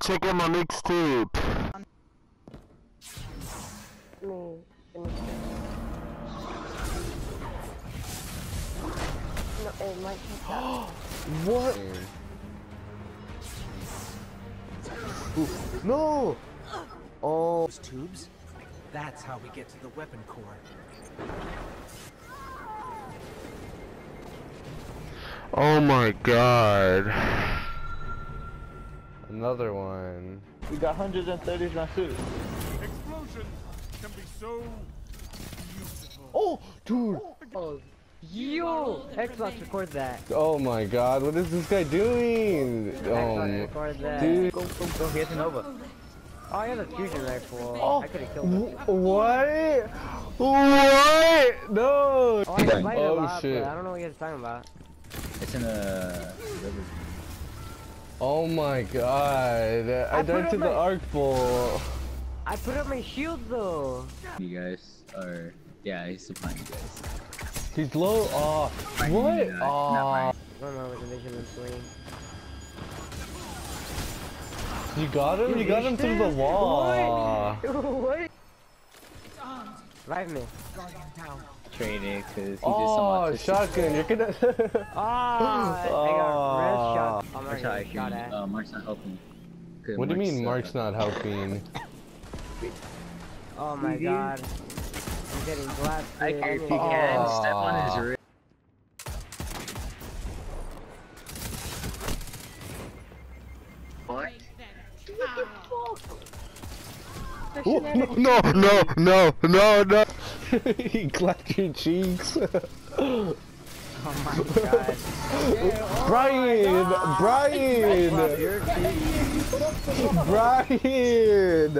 Check out my mixtape. Me, let me see. No, it might take. What? Ooh, no! Oh, Those tubes? That's how we get to the weapon core. Oh my god. Another one. We got 130s my suit. Explosions can be so beautiful. Oh, dude! Oh, Yo! Xbox record that. Oh my god, what is this guy doing? Xbox Um, record that. dude. Go, go, go, he has an Nova. Oh, I have a fusion rifle. Oh, I could have killed him. what? What? No! Oh, I can a Oh, lot, shit. but I don't know what you guys are talking about. It's in a river. Oh my god. I, I put died up to the my- arc ball. I put up my shield though. You guys are. Yeah, he's supplying you guys. He's low. Oh, Mine, what? Oh, mine. I don't know what the vision is doing. you got him? You got him through the wall. what? Revive me. Training, cause he did Oh, some autistic shotgun. You're gonna. Ah, I got red shot. I'm Mark's already not shot helping. at. Uh, Mark's not helping. 'Cause What do you mean uh, Mark's not helping? Oh my god. I'm getting blasted. I I'm if you getting- can, Oh. step on his wrist. What? Oh, No, no, no, no, no. he clapped your cheeks. Oh my god. Brian! Brian! Your feet. Brian!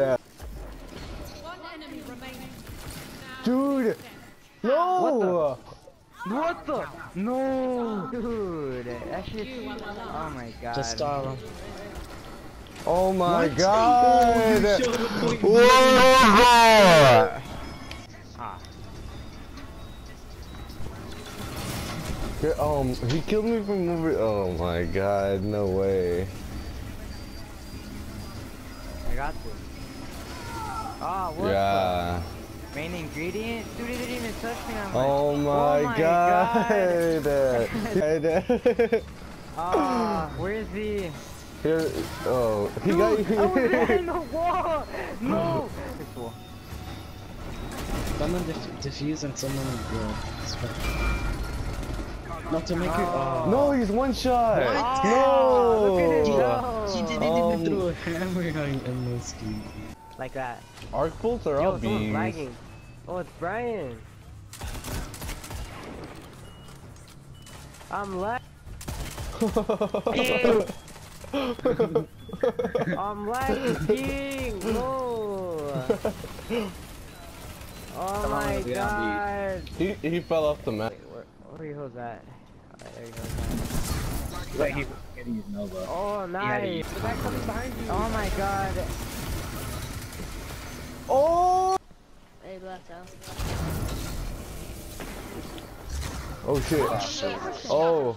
One enemy remaining. Dude! No! What the? No! Dude, that shit. Oh my god. Just start. Oh my god! Whoa! Um, he killed me from over. Oh my god, no way. I got this. Ah, what Yeah. the? Main ingredient? Dude, it didn't even touch me. I'm like, Oh my, my god. ah, where is he? Here, oh, he Dude, got I was behind you. the wall! No! This wall. Someone def defuse and someone uh, Not to make it. Oh. no, he's one shot. Ah, No. look at it go. He didn't Um, even throw a hammer on MSD. Like that. Arc bolts are Yo, all someone's bees. lagging. Oh, it's Brian. I'm lagging. I'm lagging. No. Oh my we god. he he fell off the map. Wait, where, where he goes at? Alright, there he goes. Wait, he's getting his Nova. Oh, nice. The back coming behind you. Oh my god. Oh! Hey, left out. Oh shit. Oh. oh.